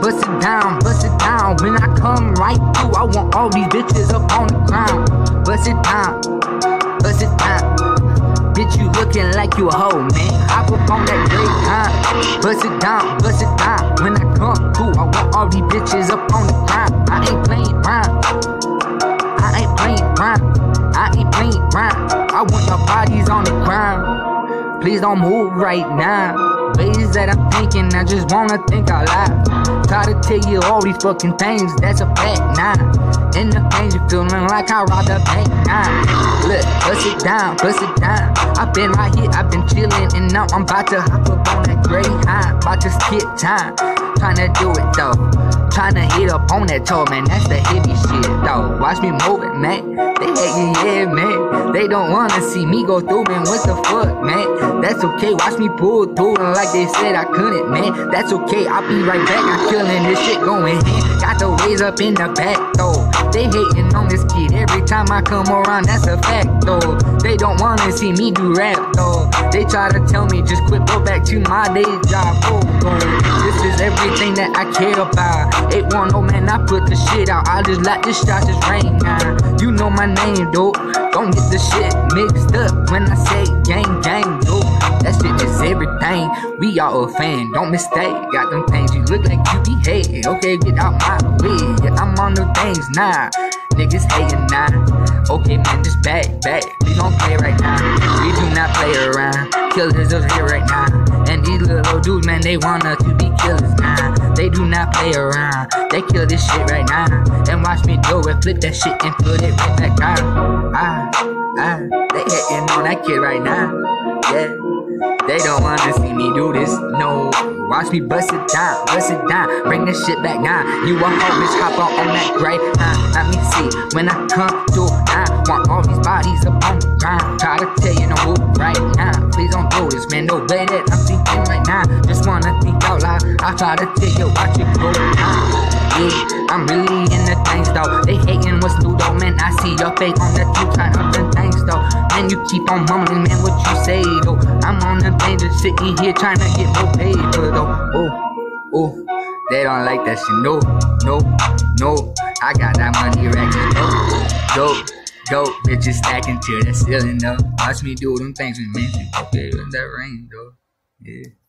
bust it down, bust it down. When I come right through, I want all these bitches up on the ground. Bust it down, bust it down. Bitch, you looking like you a hoe, man. Hop up on that great time. Bust it down, bust it down. When I come through, I want all these bitches up on the ground. I ain't playing around. I ain't playing around. I ain't playing around. I want your bodies on the ground. Please don't move right now. Ways that I'm thinking, I just wanna think out loud. Try to tell you all these fucking things, that's a fact, nah. In the things you feeling like I robbed a bank, nah. Look, bust it down, bust it down. I've been right here, I've been chillin', and now I'm about to hop up on that gray high. About to skip time, trying to do it though. Trying to up on that toe, man, that's the heavy shit, though. Watch me move it, man. They hating, yeah, man. They don't wanna see me go through, man. What the fuck, man? That's okay, watch me pull through, and like they said I couldn't, man. That's okay, I'll be right back. I'm killing this shit going in. Got the ways up in the back, though. They hating time I come around, that's a fact, though. They don't wanna see me do rap, though. They try to tell me just quit, go back to my day job, oh, oh. This is everything that I care about. 810, man, I put the shit out. I just let this shot just rain now. You know my name, dude. Don't get the shit mixed up when I say gang, gang, dude. We all a fan, don't mistake. Got them things you look like you be hating. Okay, get out my way. Yeah, I'm on the things now. Niggas hating now. Okay, man, just back, back. We don't play right now. We do not play around. Killers are here right now. And these little dudes, man, they want us to be killers now. They do not play around. They kill this shit right now. And watch me do it, flip that shit and put it right back out. Ah, ah, they hitting on that kid right now. Yeah. They don't wanna see me do this, no. Watch me bust it down, bust it down, bring this shit back now. You a hoe, bitch, hop on, on that gray, huh? Let me see, when I come through, I want all these bodies up on the ground. Try to tell you no move right now. Please don't do this, man, no way that I'm thinking right now. Just wanna think out loud, I try to tell you, watch it go down. Yeah, I'm really in the things though. They hating what's new though, man. I see your face on the two kind Man, you keep on mumbling, man, what you say though. I'm on the thing just sitting here trying to get no paper though. Oh, oh, they don't like that shit. No, no, no. I got that money racket. Dope, dope, dope. Bitches stacking to the ceiling though. Watch me do them things with me. Okay, in that rain though. Yeah.